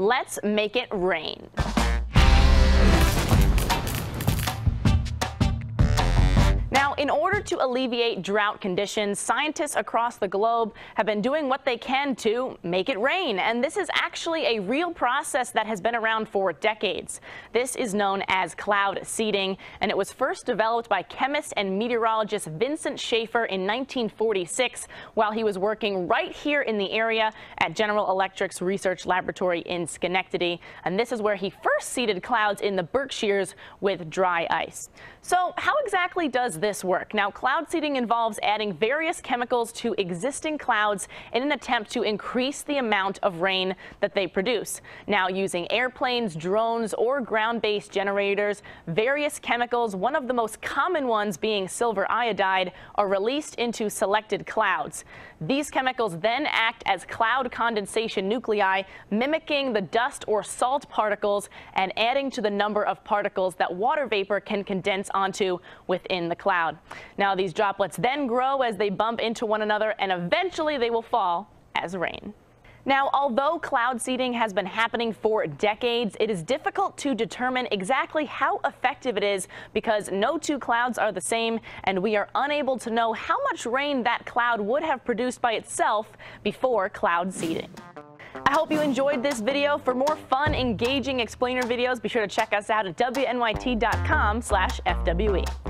Let's make it rain. In order to alleviate drought conditions, scientists across the globe have been doing what they can to make it rain. And this is actually a real process that has been around for decades. This is known as cloud seeding, and it was first developed by chemist and meteorologist Vincent Schaefer in 1946 while he was working right here in the area at General Electric's research laboratory in Schenectady. And this is where he first seeded clouds in the Berkshires with dry ice. So how exactly does this work? Now, cloud seeding involves adding various chemicals to existing clouds in an attempt to increase the amount of rain that they produce. Now, using airplanes, drones, or ground-based generators, various chemicals, one of the most common ones being silver iodide, are released into selected clouds. These chemicals then act as cloud condensation nuclei, mimicking the dust or salt particles and adding to the number of particles that water vapor can condense onto within the cloud. Now these droplets then grow as they bump into one another and eventually they will fall as rain. Now, although cloud seeding has been happening for decades, it is difficult to determine exactly how effective it is because no two clouds are the same and we are unable to know how much rain that cloud would have produced by itself before cloud seeding. I hope you enjoyed this video. For more fun, engaging explainer videos, be sure to check us out at wnyt.com slash FWE.